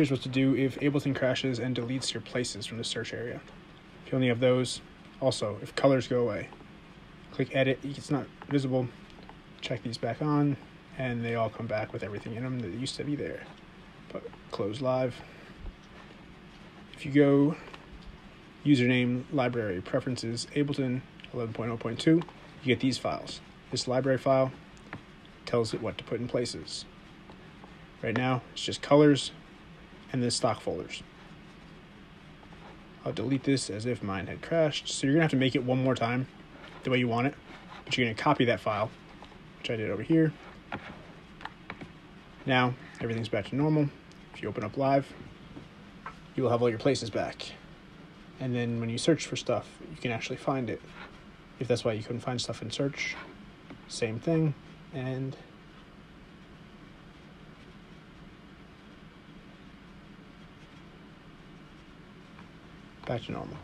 Here's what to do if Ableton crashes and deletes your places from the search area. If you only have those, also, if colors go away, click edit, it's not visible, check these back on, and they all come back with everything in them that used to be there. But close live. If you go username, library, preferences, Ableton 11.0.2, you get these files. This library file tells it what to put in places. Right now, it's just colors and the stock folders. I'll delete this as if mine had crashed. So you're gonna have to make it one more time the way you want it, but you're gonna copy that file, which I did over here. Now, everything's back to normal. If you open up live, you will have all your places back. And then when you search for stuff, you can actually find it. If that's why you couldn't find stuff in search, same thing. And back to normal.